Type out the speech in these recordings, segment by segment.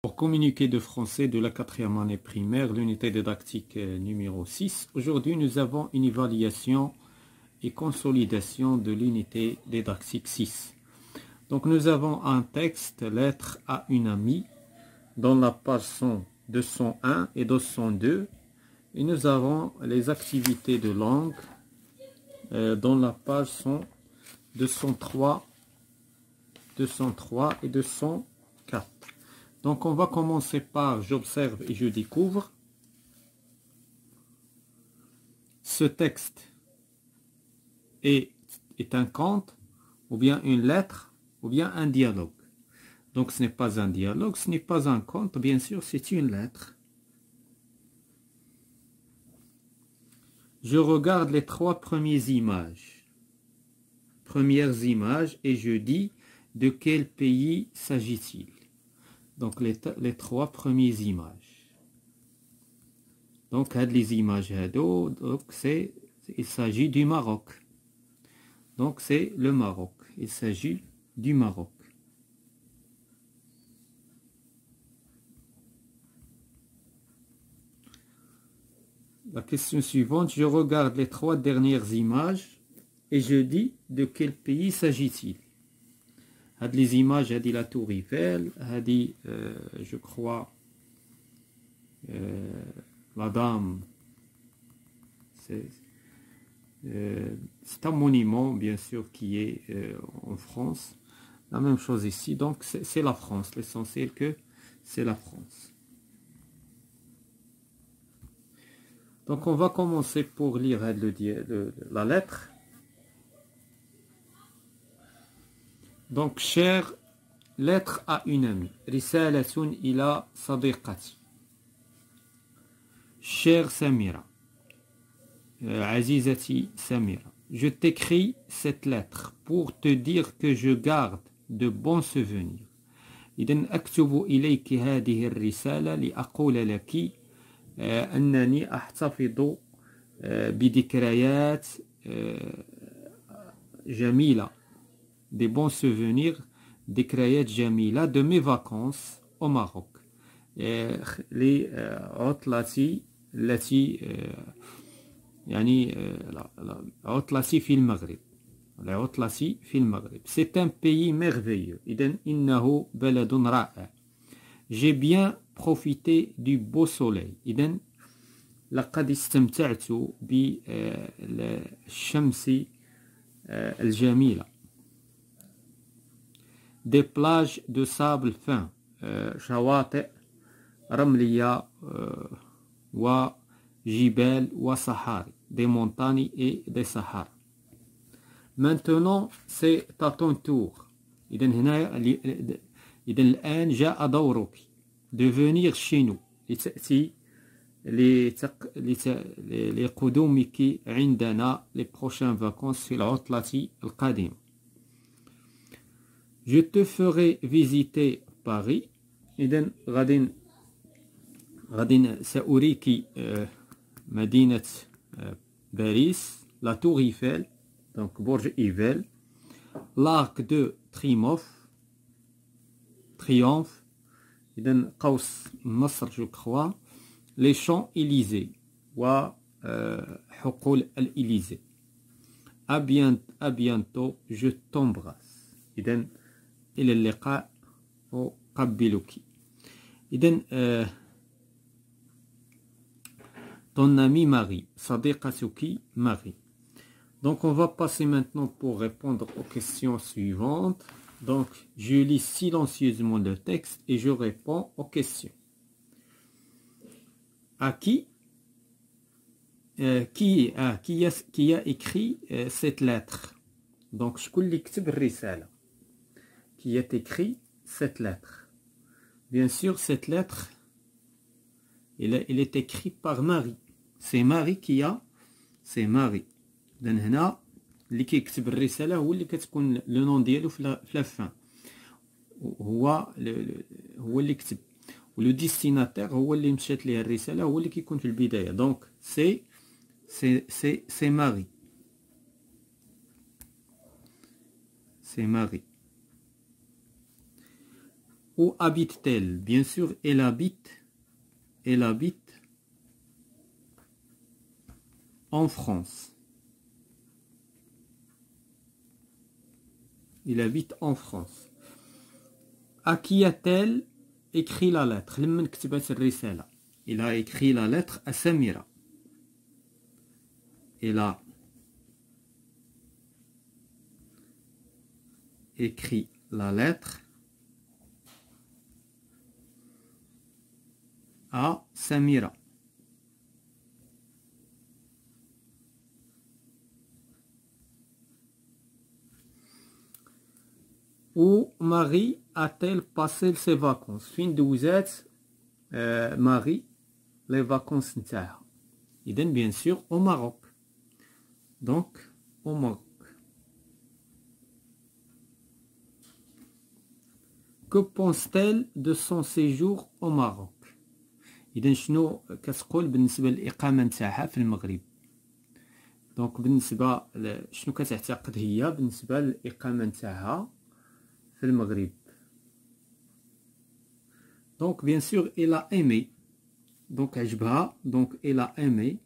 Pour communiquer de français de la quatrième année primaire, l'unité didactique euh, numéro 6, aujourd'hui nous avons une évaluation et consolidation de l'unité didactique 6. Donc nous avons un texte, lettre à une amie, dans la page 201 et 202. Et nous avons les activités de langue euh, dans la page 203, 203 et 204. Donc on va commencer par j'observe et je découvre. Ce texte est, est un conte, ou bien une lettre, ou bien un dialogue. Donc ce n'est pas un dialogue, ce n'est pas un conte, bien sûr, c'est une lettre. Je regarde les trois premières images. Premières images et je dis de quel pays s'agit-il? Donc les, trois premières images. Donc les images donc c'est il s'agit du Maroc. Donc c'est le Maroc. Il s'agit du Maroc. La question suivante, je regarde les trois dernières images et je dis de quel pays s'agit-il Had les images, had la tour Eiffel, had euh, je crois, euh, la dame. Euh, c'est un monument, bien sûr, qui est euh, en France. La même chose ici. Donc, c'est la France. L'essentiel que c'est la France. Donc, on va commencer pour lire le, la lettre. Donc, chère lettre à une amie. Risalatun ila sadiqati. Chère Samira. Euh, Azizati Samira. Je t'écris cette lettre pour te dire que je garde de bons souvenirs. إذن أكتب إليك هذه الرسالة لأقول لك أنني أحتفظ بذكريات جميلة des bons souvenirs des crayets jamila de mes vacances au Maroc. Les عطلتي التي يعني عطلتي في المغرب عطلتي في المغرب c'est un pays merveilleux إذن إنه بلد رائع j'ai bien profité du beau soleil إذن لقد استمتعت بالشمس الجميلة des plages de sable fin شواطئ رملية وجبال وصحاري des montagnes et des sahara maintenant c'est à ton tour إذا هنا إذا الآن جاء دورك de venir chez nous لتأتي لقدومك عندنا les prochaines vacances في العطلة القادمة je te ferai visiter Paris إذن غد غد سأريك مدينة باريس لا تور إيفل دونك برج إيفل l'arc de triomphe triomphe إذن قوس مصر جو كخوا les champs Élysées وحقول الإليزي à bientôt je t'embrasse إذن إلى اللقاء أقبلك إذن آه ton ami Marie صديقتك Marie donc on va passer maintenant pour répondre aux questions suivantes donc je lis silencieusement le texte et je réponds aux questions à qui euh, qui, a, qui, a, qui a écrit euh, cette lettre donc شكون اللي كتب الرسالة qui est écrit cette lettre. Bien sûr, cette lettre, elle, est écrite par Marie. C'est Marie qui a, c'est Marie. Donc هنا اللي كيكتب الرسالة هو اللي كتكون لو نون ديالو في لا فان هو هو اللي كتب ولو ديستيناتير هو اللي مشات ليه الرسالة هو اللي كيكون في البداية دونك سي سي سي سي ماري سي ماري où habite-t-elle? Bien sûr, elle habite, elle habite en France. Il habite en France. À qui a-t-elle écrit la lettre? Il a écrit la lettre à Samira. Il a écrit la lettre à Samira. Où Marie a-t-elle passé ses vacances? Fin de vous êtes euh, Marie, les vacances Il donne bien sûr au Maroc. Donc, au Maroc. Que pense-t-elle de son séjour au Maroc? اذا شنو كتقول بالنسبة للإقامة نتاعها في المغرب؟ دونك بالنسبة شنو كتعتقد هي بالنسبة للإقامة نتاعها في المغرب؟ دونك بيان سور إلى ايمي دونك عجبها. دونك إلى ايمي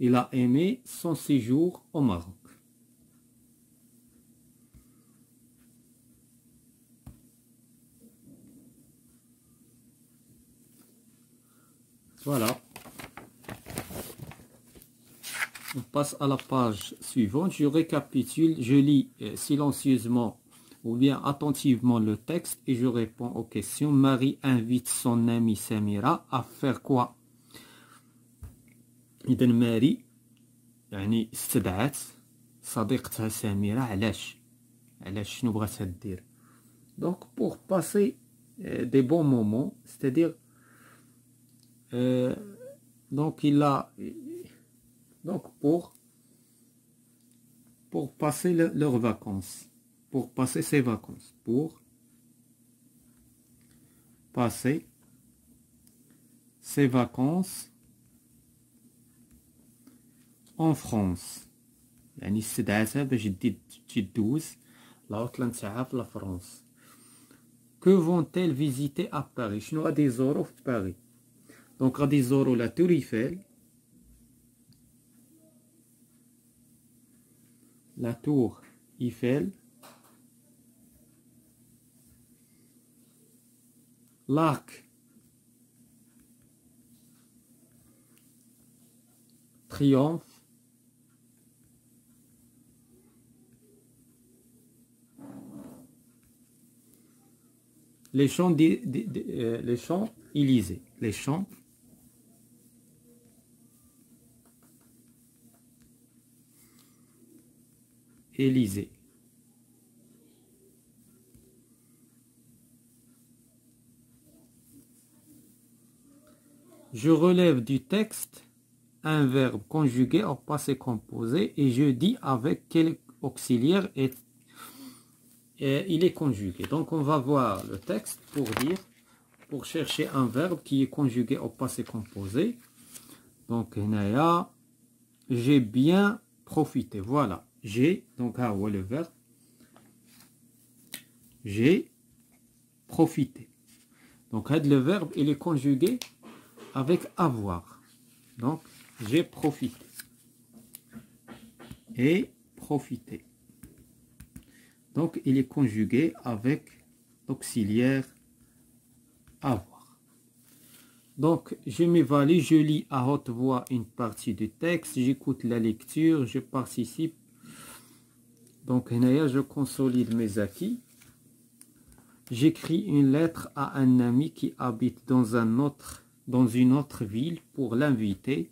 Il a aimé son séjour au. Voilà. On passe à la page suivante. Je récapitule, je lis euh, silencieusement ou bien attentivement le texte et je réponds aux questions. Marie invite son amie Samira à faire quoi إذا ماري يعني استدعت صديقتها سميرة علاش علاش شنو بغاتها دير دونك بوغ باسي دي بون مومون c'est-à-dire Euh, donc il a donc pour pour passer leurs vacances pour passer ses vacances pour passer ses vacances en France يعني استدعتها باش تدوز العطلة نتاعها في France que vont-elles visiter à Paris شنو غادي يزوروا في Paris donc, Radizoro, la Tour Eiffel. La Tour Eiffel. L'arc Triomphe. Les champs, euh, les champs Élysées. Les champs Je relève du texte un verbe conjugué au passé composé et je dis avec quel auxiliaire est, il est conjugué. Donc on va voir le texte pour dire, pour chercher un verbe qui est conjugué au passé composé. Donc j'ai bien profité. Voilà j'ai, donc à le verbe, j'ai profité. Donc le verbe, il est conjugué avec avoir. Donc j'ai profité. Et profité. Donc il est conjugué avec l'auxiliaire avoir. Donc je m'évalue, je lis à haute voix une partie du texte, j'écoute la lecture, je participe donc, je consolide mes acquis. J'écris une lettre à un ami qui habite dans, une autre ville pour l'inviter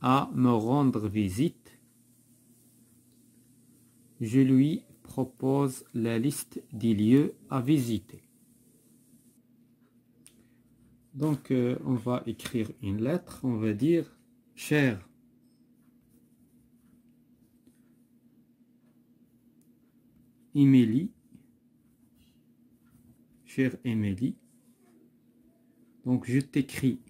à me rendre visite. Je lui propose la liste des lieux à visiter. Donc, euh, on va écrire une lettre. On va dire « Cher Émilie, chère Émilie, donc je t'écris.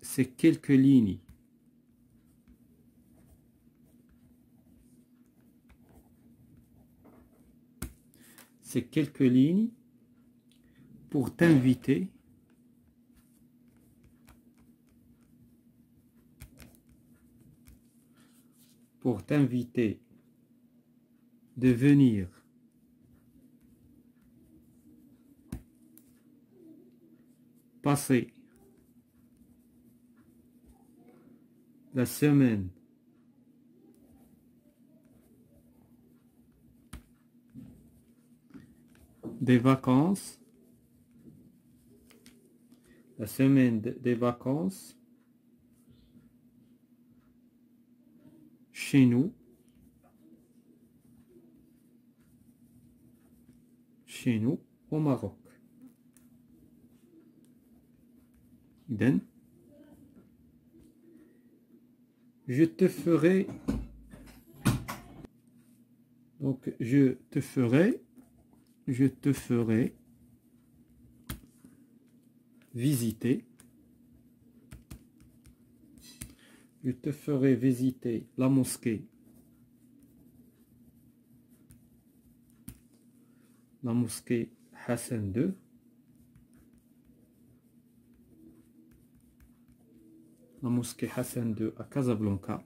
Ces quelques lignes. Ces quelques lignes pour t'inviter pour t'inviter de venir. Passer la semaine des vacances, la semaine des vacances chez nous, chez nous au Maroc. je te ferai donc je te ferai je te ferai visiter je te ferai visiter la mosquée la mosquée Hassan II la mosquée Hassan II à Casablanca.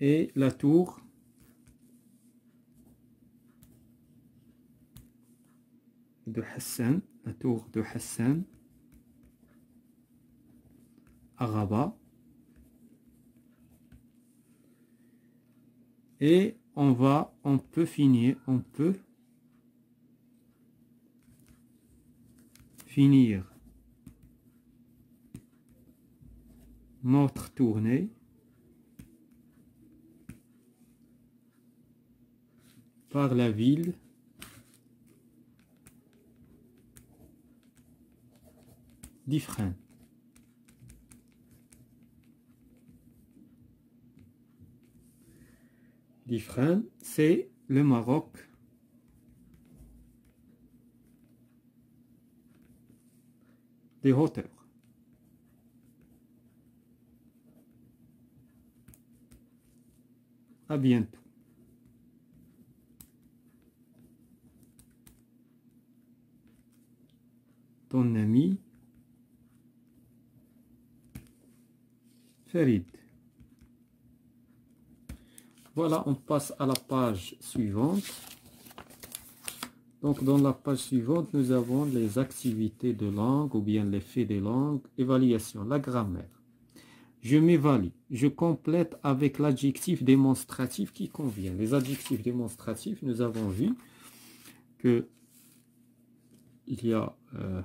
Et la tour de Hassan, la tour de Hassan à Rabat. Et on va, on peut finir, on peut finir notre tournée par la ville d'Ifrane. D'Ifrane, c'est le Maroc des hauteurs. À bientôt. Ton ami Voilà, on passe à la page suivante. Donc, dans la page suivante, nous avons les activités de langue ou bien les faits des langues, évaluation, la grammaire. Je m'évalue. Je complète avec l'adjectif démonstratif qui convient. Les adjectifs démonstratifs, nous avons vu que il y a euh,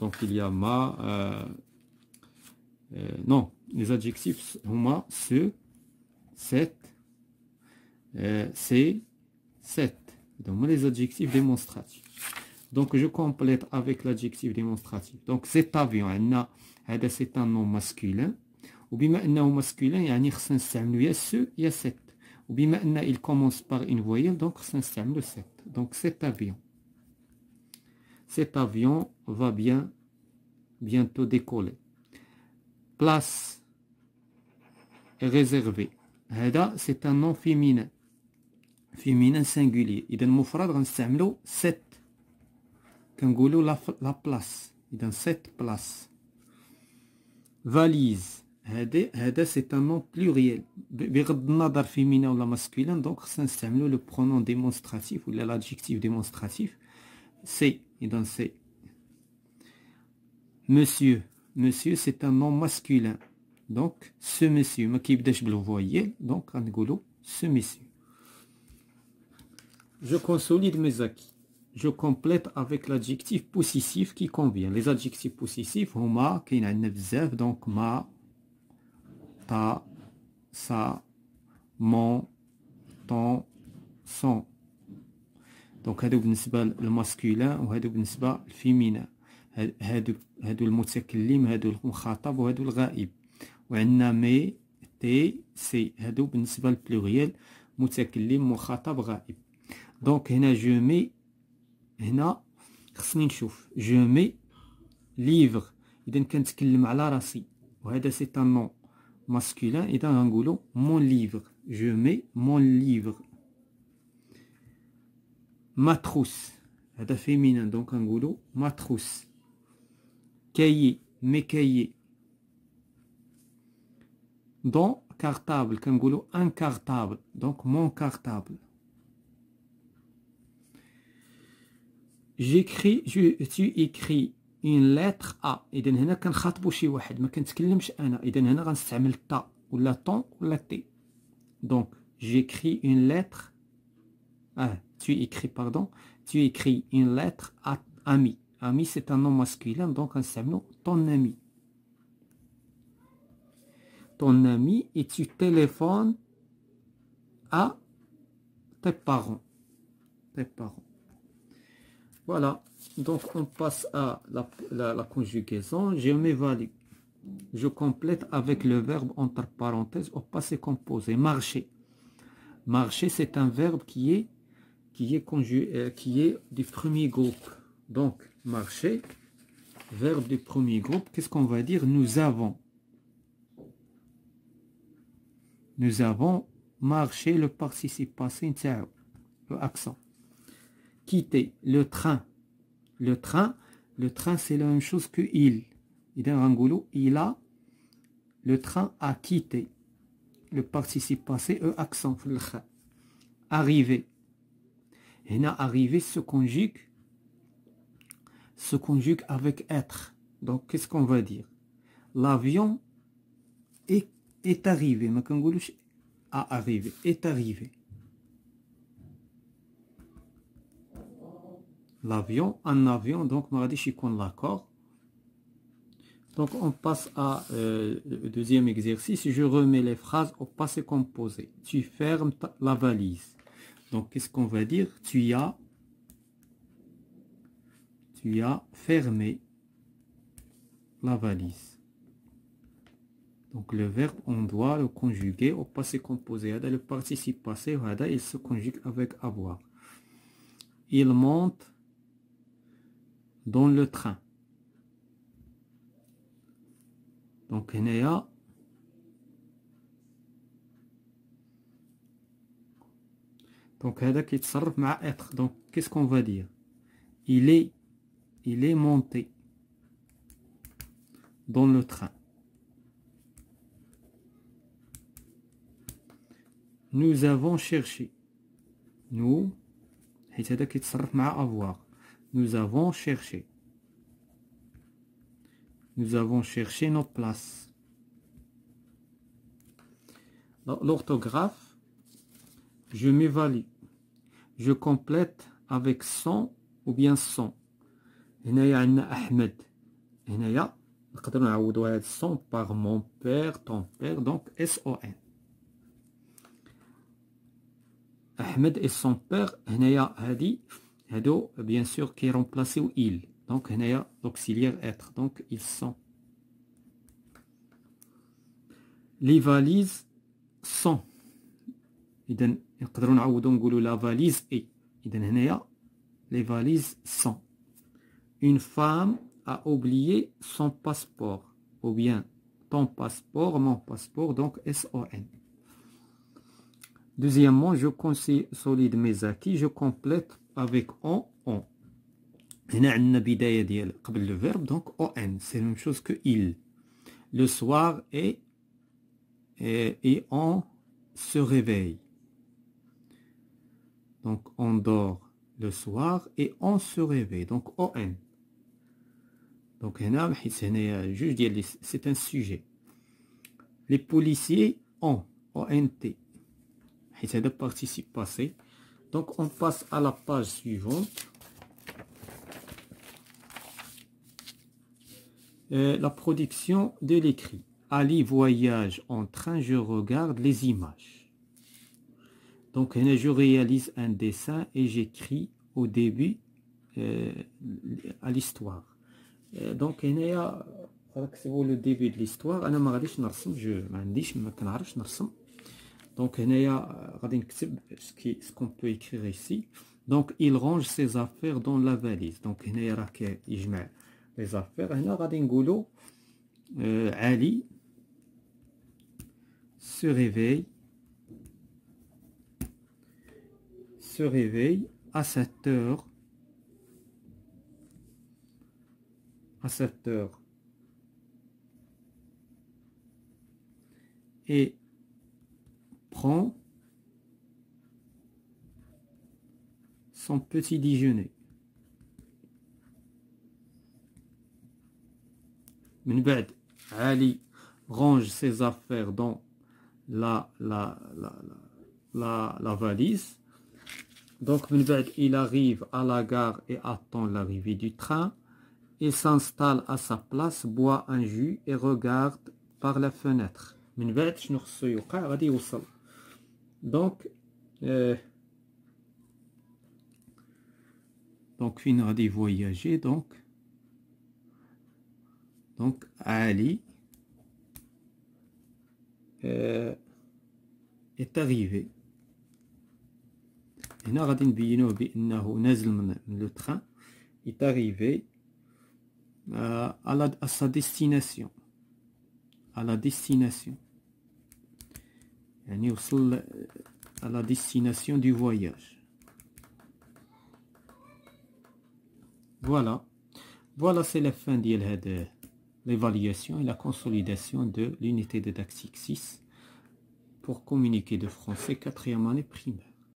donc il y a ma euh, euh, non les adjectifs ma ce cette c'est cette donc, les adjectifs démonstratifs. Donc, je complète avec l'adjectif démonstratif. Donc, cet avion, c'est un nom masculin. Ou bien, un masculin, il y a ce, il y a cette. Ou bien, il commence par une voyelle, donc c'est le 7. Donc, cet avion. Cet avion va bien bientôt décoller Place réservée. C'est un nom féminin féminin singulier اذا المفرد غنستعملو set كنقولوا لا لا بلاص اذا set place valise هذا هذا سي ان نون بلوريال بغض النظر فيمينا ولا ماسكولين دونك خصنا نستعملو لو برونون ديمونستراتيف ولا لادجيكتيف ديمونستراتيف سي اذا سي monsieur monsieur c'est un nom masculin donc ce monsieur ما كيبداش بالفويل دونك غنقولوا ce monsieur je consolide mes acquis. Je complète avec l'adjectif possessif qui convient. Les adjectifs possessifs, huma, qui donc ma, ta, sa, mon, ton, son. Donc هادو بالنسبة للماسكولين وهادو بالنسبة للفيمينين هادو هادو المتكلم هادو المخاطب وهادو الغائب. وعندنا مي تي سي هادو بالنسبة للبلوريال متكلم مخاطب غائب. دونك هنا جو مي هنا خصني نشوف. جو مي ليفغ اذا كنتكلم على راسي. وهذا سي ان نون et dans l'angulo mon livre. je mets mon livre. Matrousse هذا féminin. donc angulo matrousse cahier mes cahiers dans cartable كنقولوا un cartable donc mon cartable j'écris tu écris une lettre A اذا هنا كنخاطبوا شي واحد ما كنتكلمش انا اذا هنا غنستعمل تا ولا طون ولا تي donc j'écris une lettre ah tu écris pardon tu écris une lettre à ami Ami, c'est un nom masculin, donc un nom ton ami. Ton ami, et tu téléphones à tes parents. Tes parents. Voilà. Donc, on passe à la, conjugaison. Je m'évalue. Je complète avec le verbe entre parenthèses au passé composé. Marcher. Marcher, c'est un verbe qui est, qui est, conju euh, qui est du premier groupe donc, marcher, verbe du premier groupe. Qu'est-ce qu'on va dire? Nous avons. Nous avons marché le participe passé, le accent. Quitter le train le train, le train c'est la même chose que il. Il a, le train a quitté. Le participe passé, e accent, arriver. Et arriver se conjugue, se conjugue avec être. Donc qu'est-ce qu'on va dire? L'avion est, est arrivé. A arrivé, est arrivé. l'avion, un avion, donc l'accord. Donc on passe à euh, deuxième exercice. Je remets les phrases au passé composé. Tu fermes la valise. Donc qu'est-ce qu'on va dire? Tu as, tu as fermé la valise. Donc le verbe, on doit le conjuguer au passé composé. Le participe passé, il se conjugue avec avoir. Il monte dans le train. Donc a Donc, qu'est-ce qu'on va dire? Il est il est monté dans le train. Nous avons cherché. Nous, avoir. Nous avons cherché. Nous avons cherché notre place. L'orthographe, je m'évalue. Je complète avec son ou bien sans. هنايا عندنا أحمد. هنايا نقدر نعوضوا هذا son par mon père, ton père, donc S-O-N. Ahmed et son père, هنايا هذه bien sûr qui est remplacé ou il donc l'auxiliaire être donc ils sont les valises sont إذا نقدروا نعوضوا نقولوا la valise est إذا هنايا les valises sont une femme a oublié son passeport, ou bien ton passeport, mon passeport, donc S-O-N. Deuxièmement, je conseille Solide mes acquis, je complète avec on, on. Le verbe, donc on, c'est la même chose que il. Le soir et, et, et on se réveille. Donc on dort le soir et on se réveille. Donc on. donc هنا حيت هنايا جوج ديال c'est un sujet les policiers ont ont حيت هذا participe passé donc on passe à la page suivante. Euh, la production de l'écrit. Ali voyage en train, je regarde les images. Donc je réalise un dessin et j'écris au début euh, à l'histoire. Euh, donc c'est le début de l'histoire. Je donc, ce qu'on peut écrire ici. Donc, il range ses affaires dans la valise. Donc, il les affaires. هنا غادي نقولوا Ali se réveille, se réveille à 7 heures, à 7 heures, et prend son petit déjeuner. Ali range ses affaires dans la, la, la, la, valise. Donc, il arrive à la gare et attend l'arrivée du train. Il s'installe à sa place, boit un jus et regarde par la fenêtre. Donc, euh, donc, fin غادي voyager donc donc Ali euh, est arrivé هنا غادي نبينوه بانه نازل من le train est arrivé euh, à, la, à sa destination à la destination يعني وصل à la destination du voyage voilà voilà c'est la fin ديال هذا l'évaluation et la consolidation de l'unité didactique 6 pour communiquer de français quatrième année primaire.